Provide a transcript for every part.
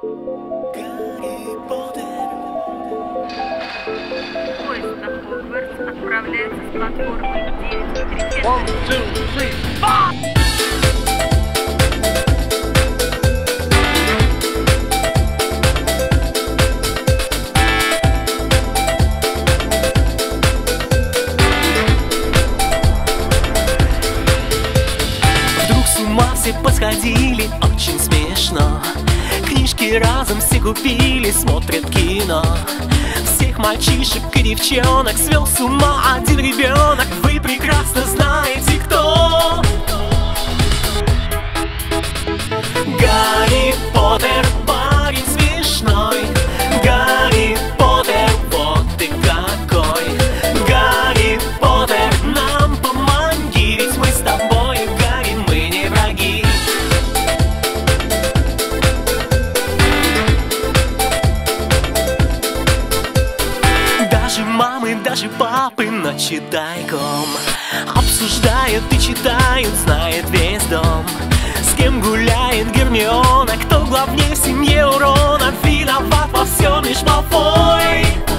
Поезд на Хогвартс отправляется с платформы 9 One, two, three, four! Все посходили, очень смешно Книжки разом все купили, смотрят кино. Всех мальчишек и девчонок свел с ума один ребенок папы ночи тайком. Обсуждают и читают, знает весь дом. С кем гуляет Гермиона, кто главнее в семье урона. Виноват во всем лишь Малфой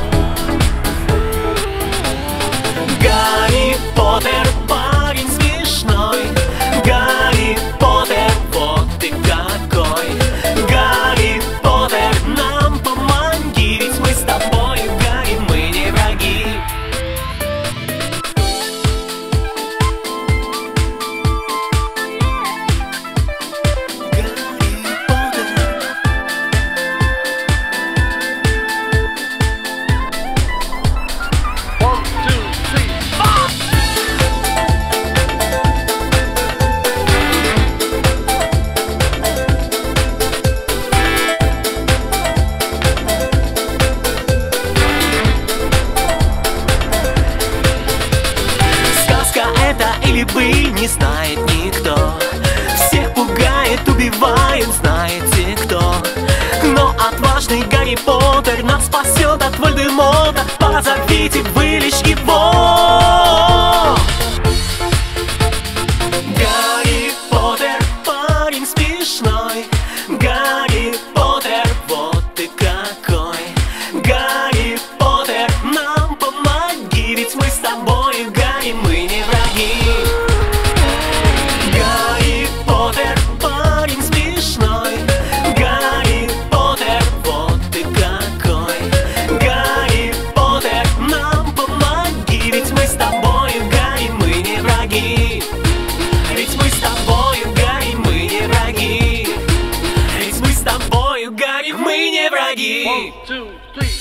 не знает Maggie. One, two, three.